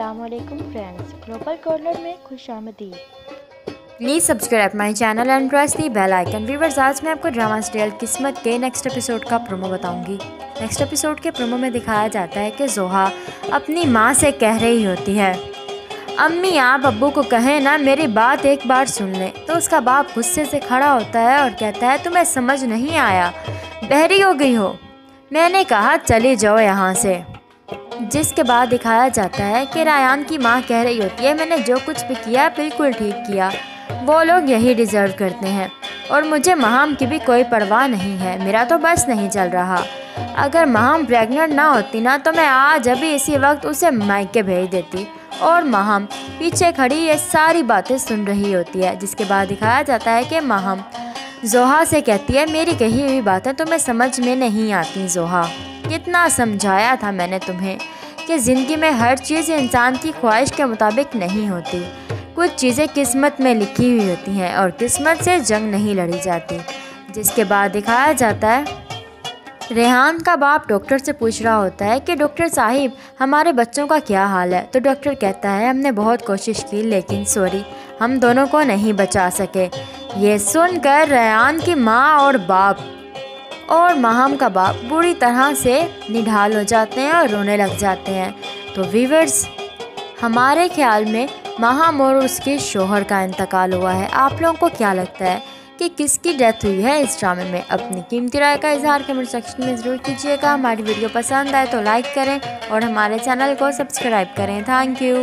असलकुम friends global corner में खुश आमदी please subscribe my channel and press the bell icon viewers आज मैं आपको ड्रामा सीरियल किस्मत के नेक्स्ट एपिसोड का प्रोमो बताऊँगी। नेक्स्ट एपिसोड के प्रोमो में दिखाया जाता है कि जोहा अपनी माँ से कह रही होती है, अम्मी, आप अब्बू को कहें ना, मेरी बात एक बार सुन लें। तो उसका बाप गुस्से से खड़ा होता है और कहता है, तुम्हें समझ नहीं आया। बहरी हो गई हो। मैंने कहा, चले जाओ यहाँ से। जिसके बाद दिखाया जाता है कि रायान की माँ कह रही होती है, मैंने जो कुछ भी किया, बिल्कुल ठीक किया। वो लोग यही डिज़र्व करते हैं। और मुझे महाम की भी कोई परवाह नहीं है। मेरा तो बस नहीं चल रहा। अगर महाम प्रेग्नेंट ना होती ना तो मैं आज अभी इसी वक्त उसे मायके भेज देती। और महाम पीछे खड़ी ये सारी बातें सुन रही होती है, जिसके बाद दिखाया जाता है कि महाम जोहा से कहती है, मेरी कही हुई बातें तुम्हें समझ में नहीं आती जोहा। कितना समझाया था मैंने तुम्हें कि ज़िंदगी में हर चीज़ इंसान की ख्वाहिश के मुताबिक नहीं होती। कुछ चीज़ें किस्मत में लिखी हुई होती हैं और किस्मत से जंग नहीं लड़ी जाती, जिसके बाद दिखाया जाता है। रेहान का बाप डॉक्टर से पूछ रहा होता है कि, डॉक्टर साहिब, हमारे बच्चों का क्या हाल है? तो डॉक्टर कहता है, हमने बहुत कोशिश की, लेकिन सॉरी, हम दोनों को नहीं बचा सके। ये सुनकर रेहान की माँ और बाप और महाम का बाप बुरी तरह से निढाल हो जाते हैं और रोने लग जाते हैं। तो वीवर्स हमारे ख्याल में महाम और उसके शोहर का इंतकाल हुआ है। आप लोगों को क्या लगता है कि किसकी डेथ हुई है इस ड्रामे में? अपनी कीमती राय का इजहार कमेंट सेक्शन में ज़रूर कीजिएगा। हमारी वीडियो पसंद आए तो लाइक करें और हमारे चैनल को सब्सक्राइब करें। Thank you